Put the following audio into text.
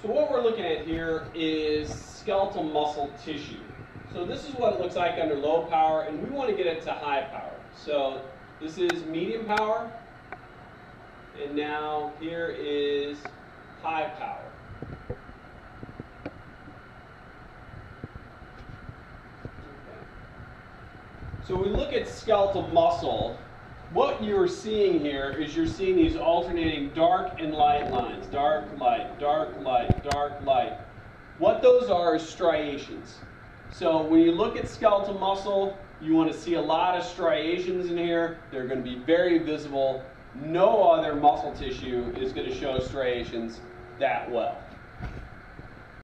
So what we're looking at here is skeletal muscle tissue. So this is what it looks like under low power, and we want to get it to high power. So this is medium power, and now here is high power. So we look at skeletal muscle. What you're seeing here is you're seeing these alternating dark and light lines. Dark, light, dark, light, dark, light. What those are is striations. So when you look at skeletal muscle, you want to see a lot of striations in here. They're going to be very visible. No other muscle tissue is going to show striations that well.